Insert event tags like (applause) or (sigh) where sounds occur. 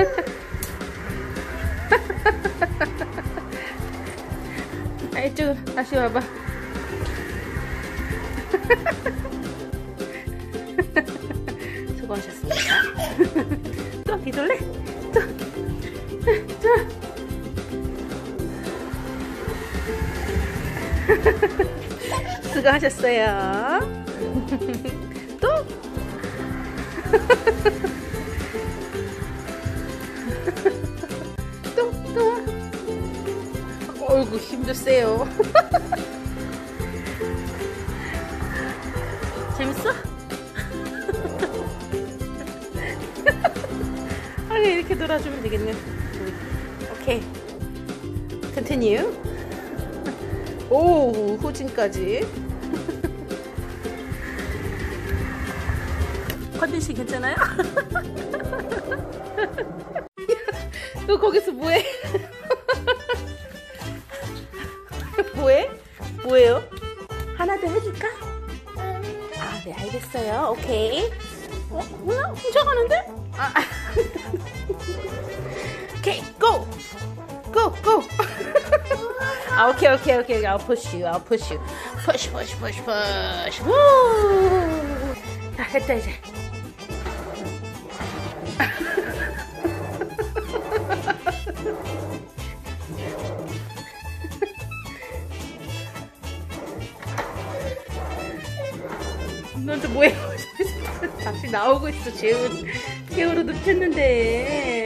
(laughs) 아, 이쪽 다시 와봐. (laughs) 수고하셨습니다. (laughs) 또 뒤돌래? 또. 자. 수고하셨어요. 또. 또, 어이구, 힘도 세요. 재밌어? (laughs) 아니, 이렇게 놀아주면 되겠네. 오케이. 컨티뉴. (laughs) 오, 후진까지. (laughs) 컨디션 괜찮아요? 너 거기서 뭐해? 뭐해? 뭐예요? 하나 더 해줄까? 아, 네, 알겠어요. 오케이. 어, 뭐야? 훔쳐가는데? 아, (laughs) 오케이, 고! 고, 고! (laughs) 아, 오케이, 오케이, 오케이. I'll push you, I'll push you. Push, push, push, push. 우! 자, 됐다, 이제. 너한테 뭐해? (laughs) 다시 나오고 있어, 재훈. 세월호 눕혔는데.